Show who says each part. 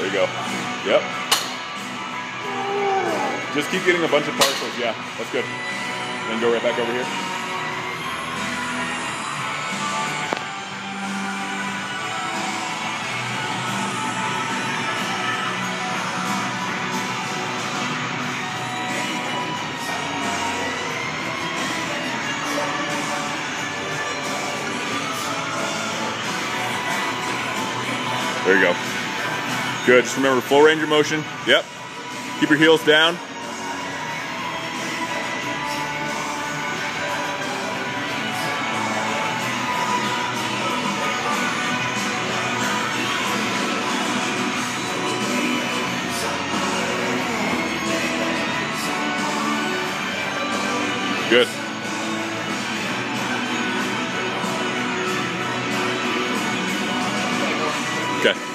Speaker 1: There you go. Yep. Just keep getting a bunch of partials. Yeah, that's good. Then go right back over here. There you go. Good. Just remember full range of motion. Yep. Keep your heels down. Good. Okay.